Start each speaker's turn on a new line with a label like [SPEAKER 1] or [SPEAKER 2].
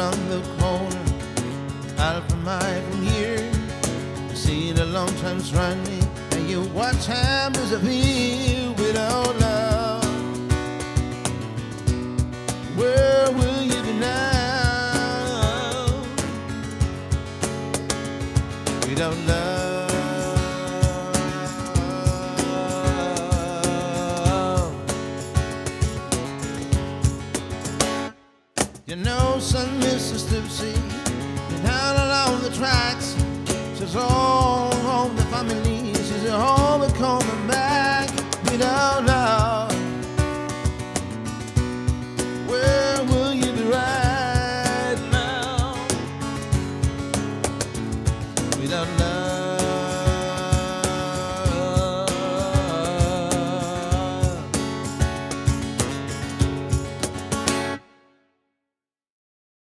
[SPEAKER 1] around the corner, half a mile from here. You see the long time's running, and you watch time disappear without love. Where will you be now? Without love. You know, son, Mississippi, and down along the tracks, she's all home, the family, she's and coming back without love. Where will you be right now? Without love.